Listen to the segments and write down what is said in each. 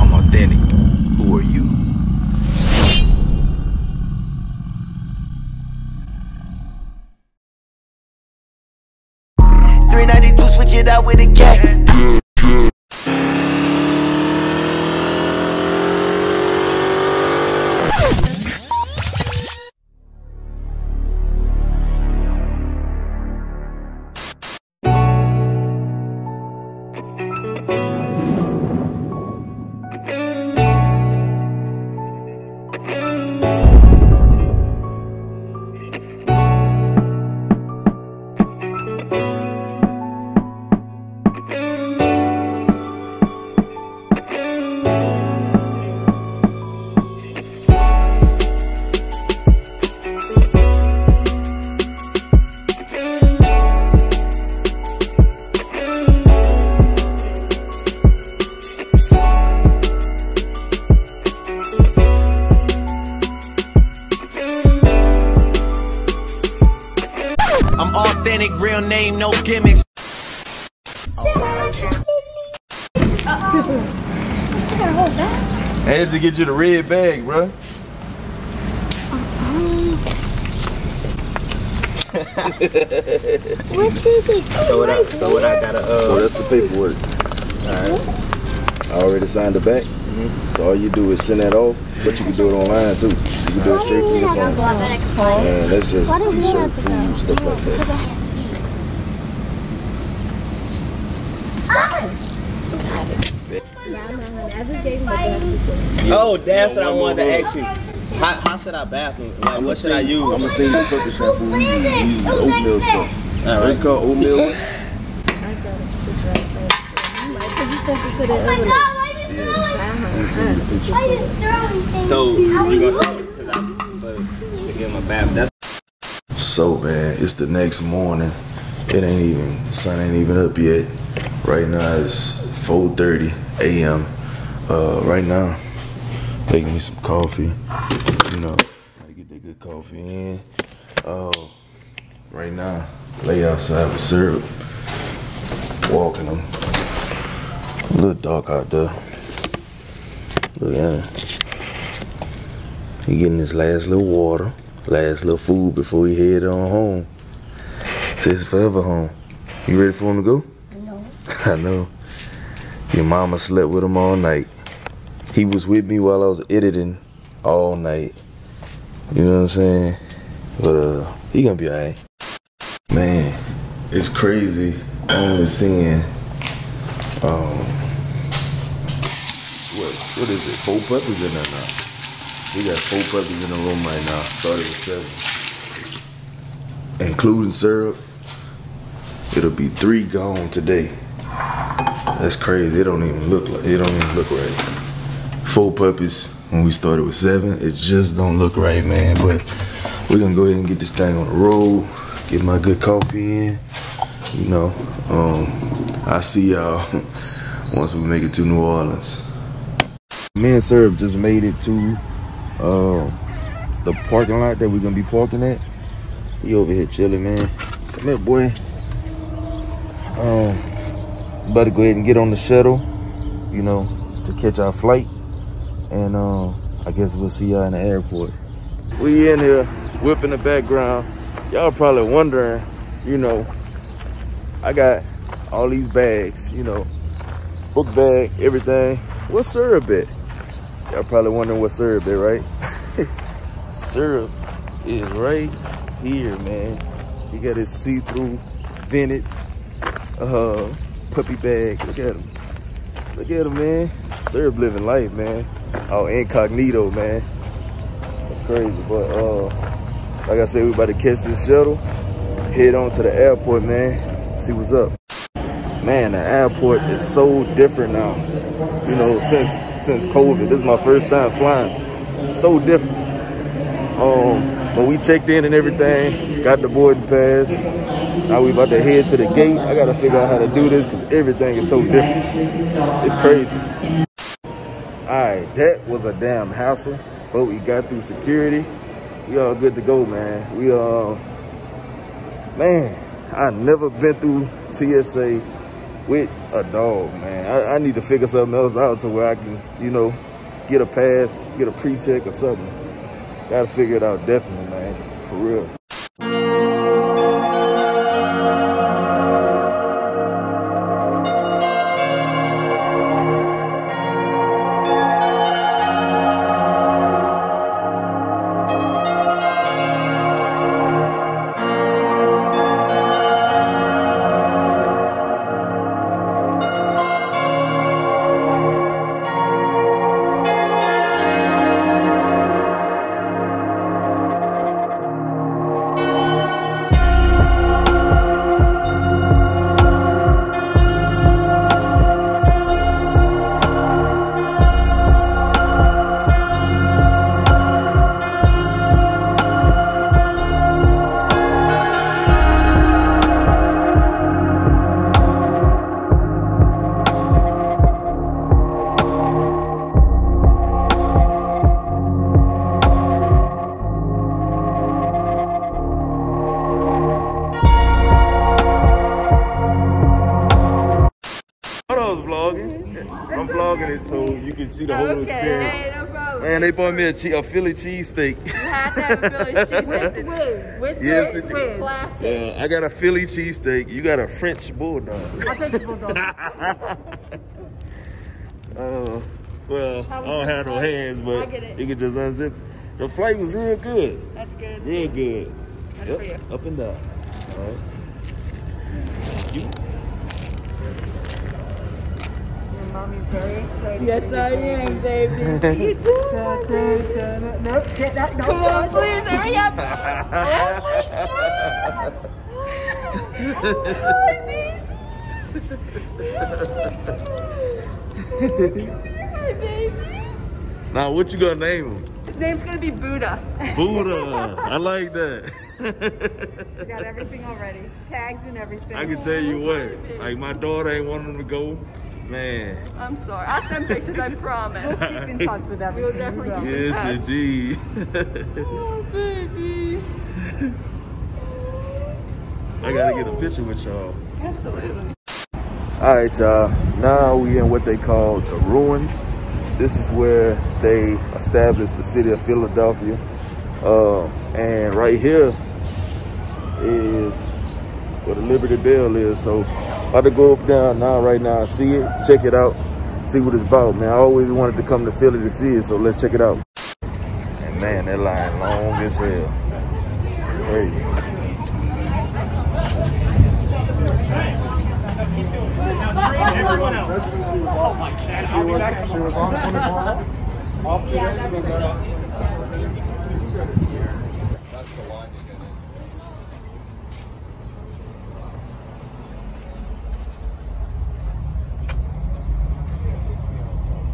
I'm authentic. Who are you? Three ninety two, switch it out with a cat. I had to get you the red bag, bro. So what I so what I gotta So uh that's the paperwork. Alright. I already signed the back. So all you do is send that off, but you can do it online too. You can do it straight from your phone. And that's just t-shirt, food, stuff like that. Oh that's what I wanted to ask you. How, how should I bath him? Like what should I use? I'm gonna send you the purple shampoo we use. The oatmeal stuff. All It's called oatmeal. Let me send you the picture. So you gonna say because I but to give him a bath. That's So man, it's the next morning. It ain't even the sun ain't even up yet. Right now it's 4:30 a.m. Uh, right now, making me some coffee. You know, gotta get that good coffee in. Uh, right now, lay outside with syrup, walking them. A little dark out there. Look at him. He getting his last little water, last little food before he head on home to his forever home. You ready for him to go? No. I know. Your mama slept with him all night. He was with me while I was editing all night. You know what I'm saying? But uh, he gonna be alright. Man, it's crazy only seeing um what what is it? Four puppies in there now. We got four puppies in the room right now. Started with seven. Including syrup. It'll be three gone today. That's crazy. It don't even look like it don't even look right. Four puppies when we started with seven. It just don't look right, man. But we're gonna go ahead and get this thing on the road. Get my good coffee in. You know, um, I see y'all once we make it to New Orleans. Me and Syrup just made it to uh, the parking lot that we're gonna be parking at. He over here chilling, man. Come here, boy. Um, to go ahead and get on the shuttle, you know, to catch our flight. And um, I guess we'll see y'all in the airport. We in here, whipping the background. Y'all probably wondering, you know, I got all these bags, you know, book bag, everything. What's syrup at? Y'all probably wondering what syrup at, right? syrup is right here, man. He got his see-through vintage uh, puppy bag. Look at him. Look at him, man. Syrup living life, man. Oh, incognito, man. That's crazy. But uh, like I said, we about to catch this shuttle, head on to the airport, man. See what's up. Man, the airport is so different now. You know, since since COVID, this is my first time flying. So different. Um, but we checked in and everything, got the boarding pass. Now we about to head to the gate. I gotta figure out how to do this because everything is so different. It's crazy. Alright, that was a damn hassle, but we got through security. We all good to go, man. We uh man, I never been through TSA with a dog, man. I, I need to figure something else out to where I can, you know, get a pass, get a pre-check or something. Gotta figure it out definitely, man. For real. I was vlogging. I'm vlogging it so you can see the whole Okay, experience. hey, no problem. Man, they bought me a, a Philly cheesesteak. You to have a Philly cheesesteak. With with Yes, with it with classic. Uh, I got a Philly cheesesteak. You got a French bulldog. Take the bulldog. Uh, well, I don't have no hands, but you can just unzip. The flight was real good. That's good. Real good. That's Yep. Up and down. All right. You. Your mommy's very excited. Yes, I am, baby. nope, get that. No, Come on, please, hurry up. Hi, baby. Now, what you gonna name him? His name's gonna be Buddha. Buddha. I like that. We got everything already. Tags and everything. I can tell you what, like my daughter ain't wanting him to go. Man, I'm sorry. I'll send pictures, I promise. We'll keep in touch with everything. We'll definitely keep in yes indeed. Oh, baby. I gotta get a picture with y'all. Absolutely. All right, y'all. Now we in what they call the ruins. This is where they established the city of Philadelphia. Uh, and right here is where the Liberty Bell is. So about to go up down now, right now, and see it, check it out, see what it's about, man. I always wanted to come to Philly to see it, so let's check it out. And man, that line long as hell. It's crazy.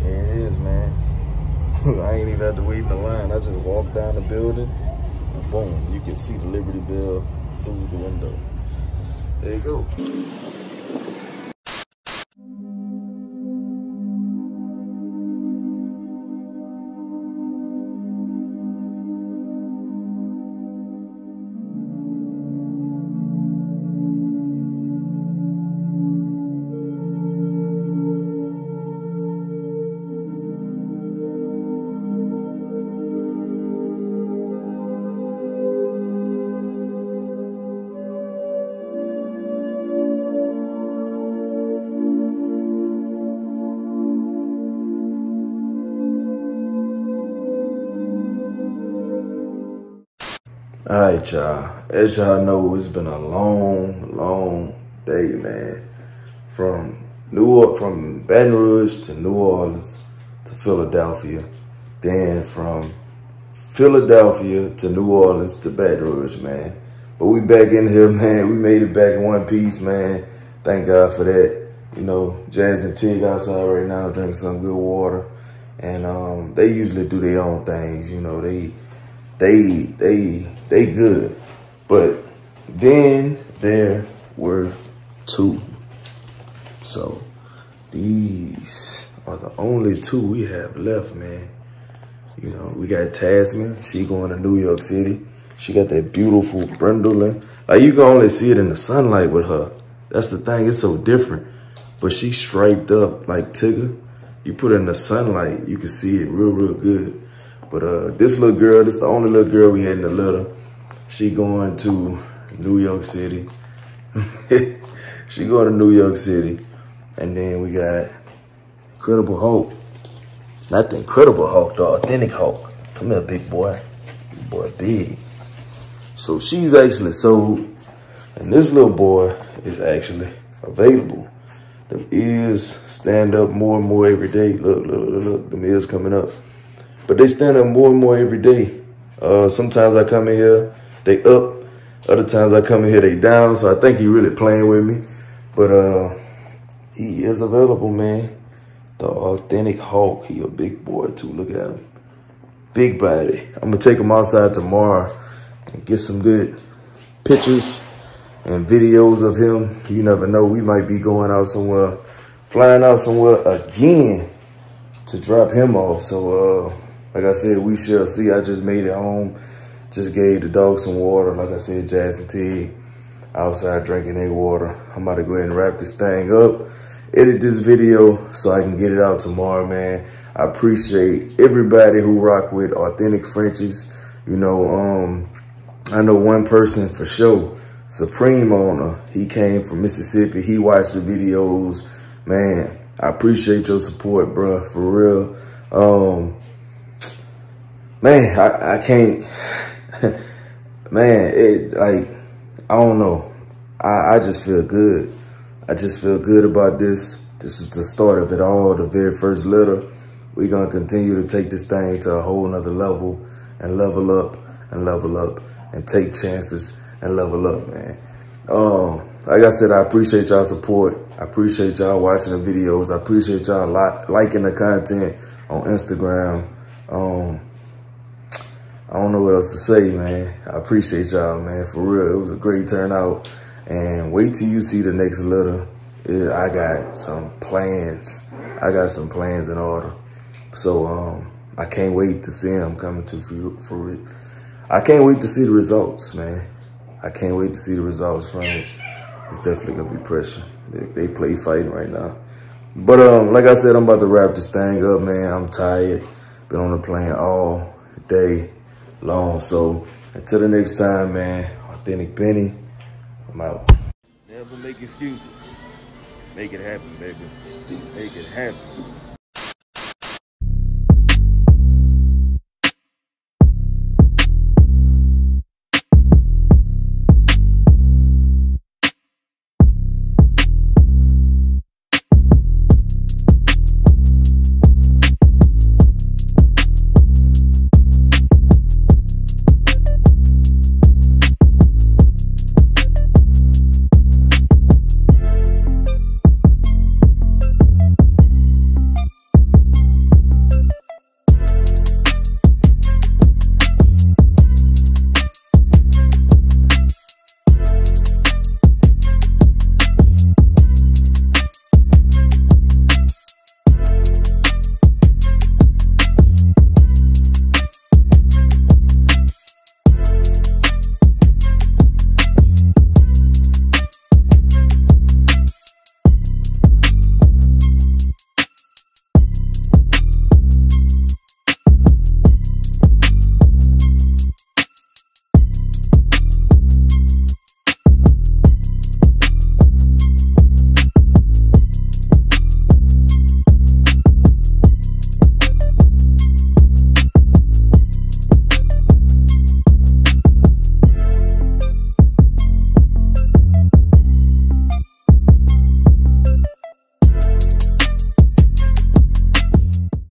Yeah, it is, man. I ain't even had to wait in the line. I just walked down the building. Boom, you can see the Liberty Bell through the window. There you go. All right, y'all. As y'all know, it's been a long, long day, man. From New York, from Baton Rouge to New Orleans to Philadelphia, then from Philadelphia to New Orleans to Baton Rouge, man. But we back in here, man. We made it back in one piece, man. Thank God for that. You know, Jazz and Tig outside right now drinking some good water. And um, they usually do their own things, you know. They they they they good. But then there were two. So these are the only two we have left, man. You know, we got Tasman. She going to New York City. She got that beautiful brindling. Like you can only see it in the sunlight with her. That's the thing. It's so different. but she striped up like Tigger. You put it in the sunlight, you can see it real, real good. But uh, this little girl, this the only little girl we had in the litter. She going to New York City. she going to New York City. And then we got Incredible Hulk. Not the Incredible Hulk, the authentic Hulk. Come here, big boy. This boy big. So she's actually sold. And this little boy is actually available. The ears stand up more and more every day. Look, look, look, look. The ears coming up. But they stand up more and more every day. Uh, sometimes I come in here, they up. Other times I come in here, they down. So I think he really playing with me. But uh, he is available, man. The authentic Hulk. He a big boy too. Look at him. Big body. I'm gonna take him outside tomorrow and get some good pictures and videos of him. You never know. We might be going out somewhere, flying out somewhere again to drop him off. So, uh, like I said, we shall see. I just made it home. Just gave the dog some water. Like I said, Jazz and T outside drinking their water. I'm about to go ahead and wrap this thing up. Edit this video so I can get it out tomorrow, man. I appreciate everybody who rock with Authentic Frenchies. You know, um, I know one person for sure, Supreme Owner. He came from Mississippi. He watched the videos. Man, I appreciate your support, bro, for real. Um, man, I, I can't, man, it like, I don't know. I, I just feel good. I just feel good about this. This is the start of it all, the very first litter. We're to continue to take this thing to a whole nother level and level up and level up and take chances and level up, man. Um, like I said, I appreciate y'all support. I appreciate y'all watching the videos. I appreciate y'all li liking the content on Instagram. Um, I don't know what else to say, man. I appreciate y'all, man. For real, it was a great turnout. And wait till you see the next litter. I got some plans. I got some plans in order. So um, I can't wait to see them coming to for, for it. I can't wait to see the results, man. I can't wait to see the results from it. It's definitely gonna be pressure. They, they play fighting right now. But um, like I said, I'm about to wrap this thing up, man. I'm tired. Been on the plane all day long. So until the next time, man, Authentic Benny, I'm out. Never make excuses. Make it happen, baby. Make it happen.